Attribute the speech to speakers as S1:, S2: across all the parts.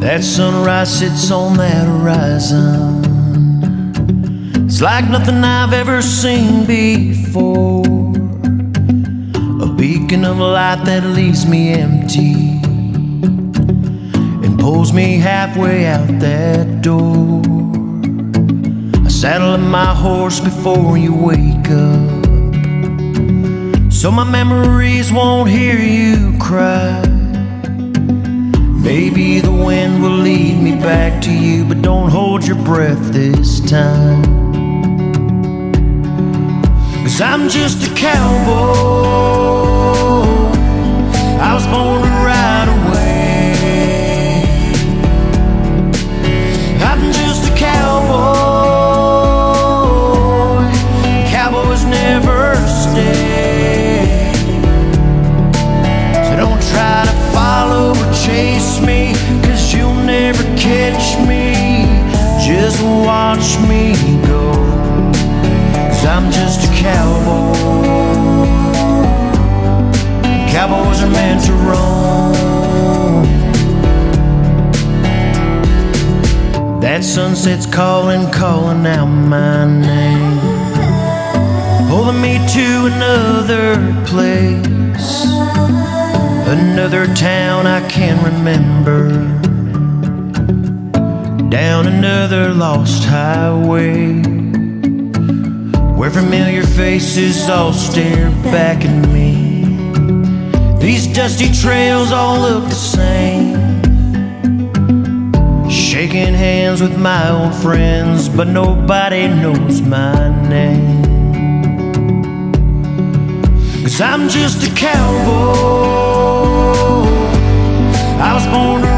S1: That sunrise sits on that horizon. It's like nothing I've ever seen before. A beacon of light that leaves me empty and pulls me halfway out that door. I saddle up my horse before you wake up, so my memories won't hear you cry. Maybe the wind will lead me back to you, but don't hold your breath this time. Cause I'm just a cowboy. I was born Cowboys are meant to roam. That sunset's calling, calling out my name. Pulling me to another place. Another town I can remember. Down another lost highway. Where familiar faces all stare back at me. These dusty trails all look the same. Shaking hands with my old friends, but nobody knows my name. Cause I'm just a cowboy. I was born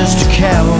S1: just a cowboy.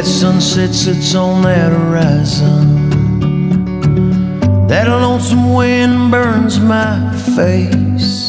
S1: That sunset sits on that horizon. That lonesome wind burns my face.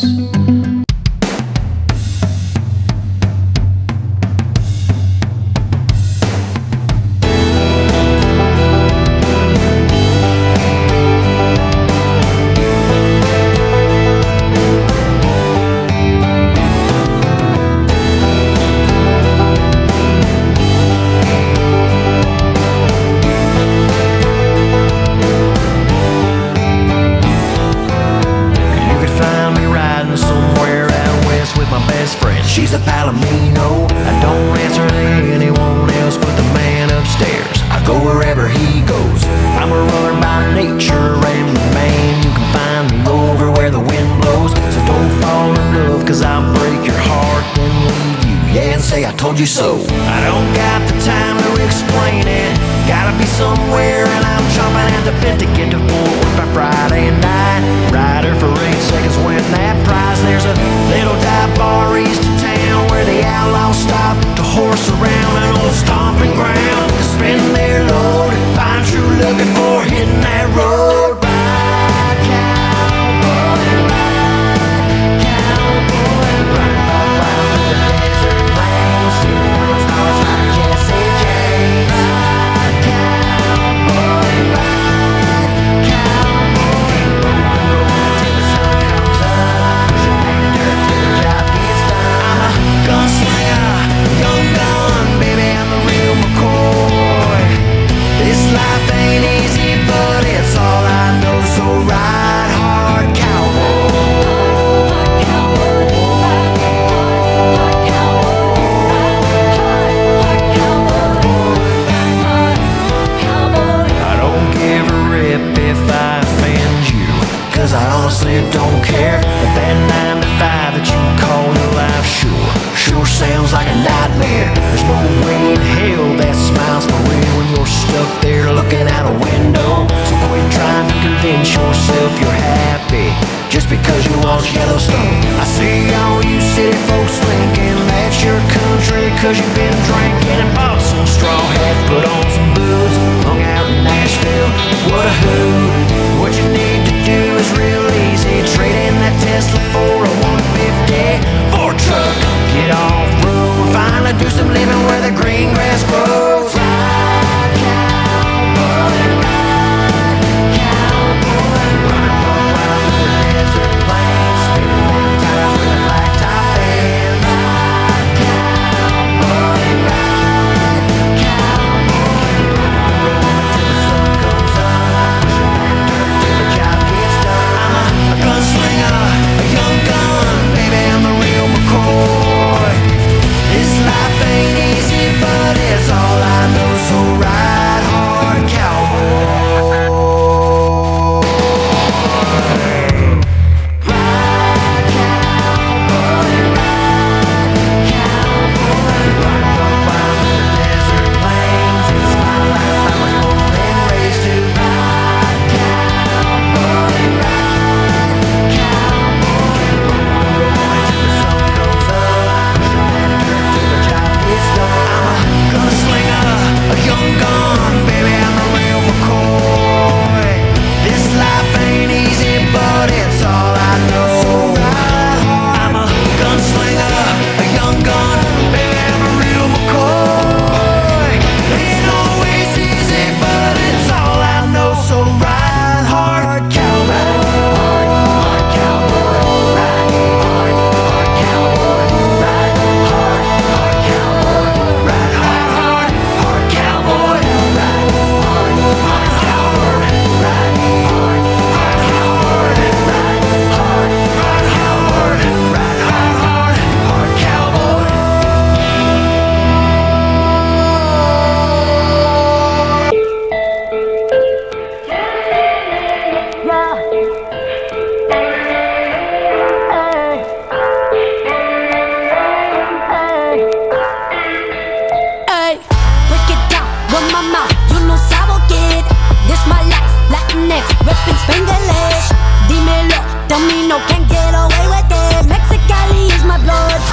S1: Cause I'll break your heart and leave you. Yeah, and say I told you so. I don't got the time to explain it. Gotta be somewhere and I'm chomping at the bit To get to Fort Worth by Friday night Rider for eight seconds. Win that prize There's a little dive bar east of town Where the outlaws stop to horse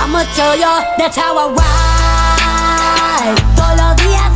S2: I'ma tell ya, that's how I ride. Todos los días